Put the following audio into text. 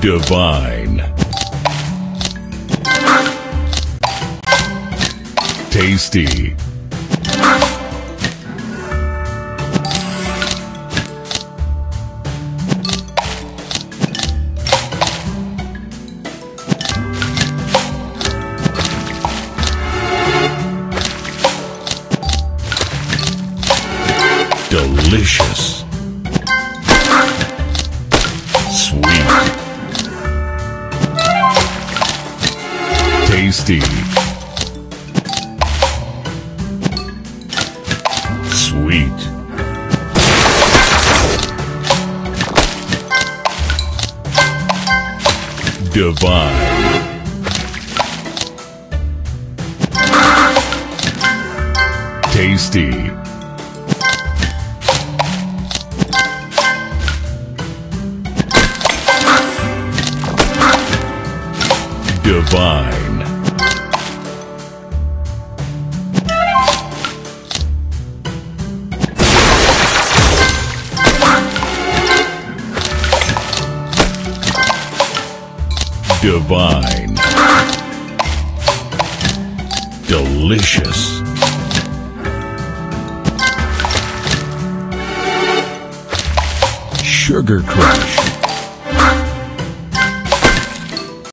Divine. Tasty. Delicious. Tasty. Sweet. Divine. Tasty. Divine. Divine. Delicious. Sugar Crush.